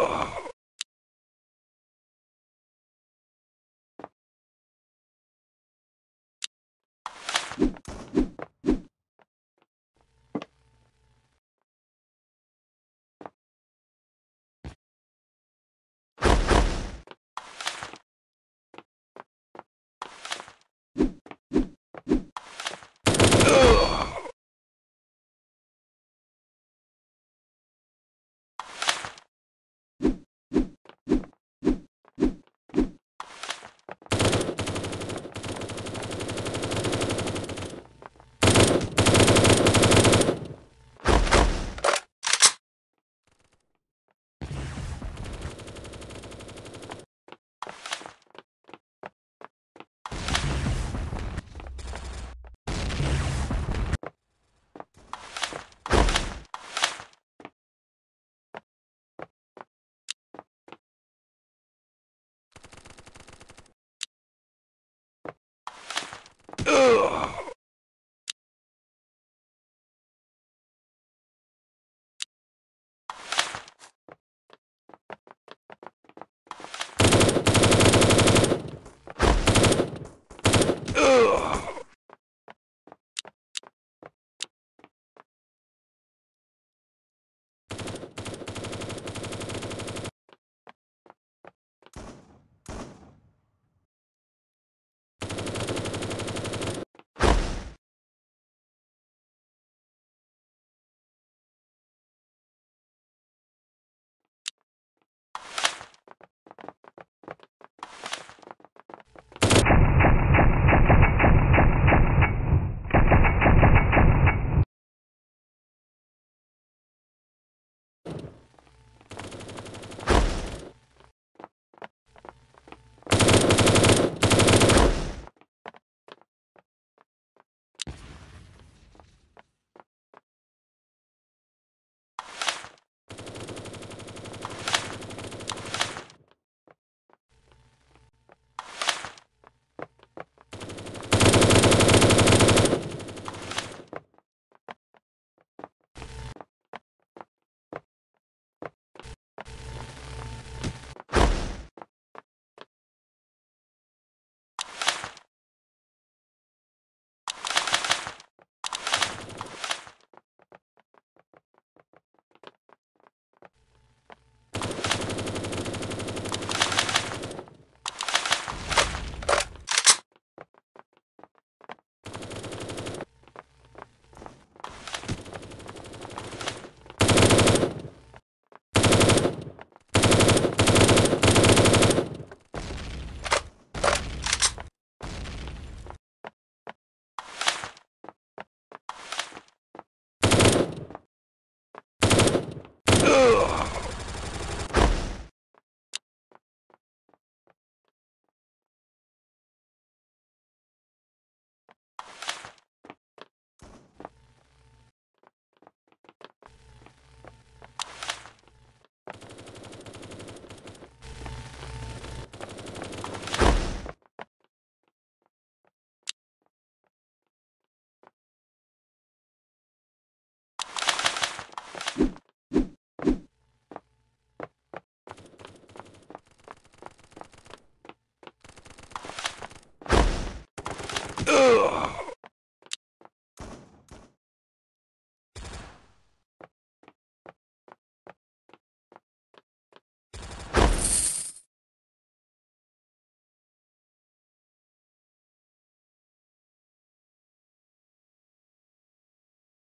あ Ugh!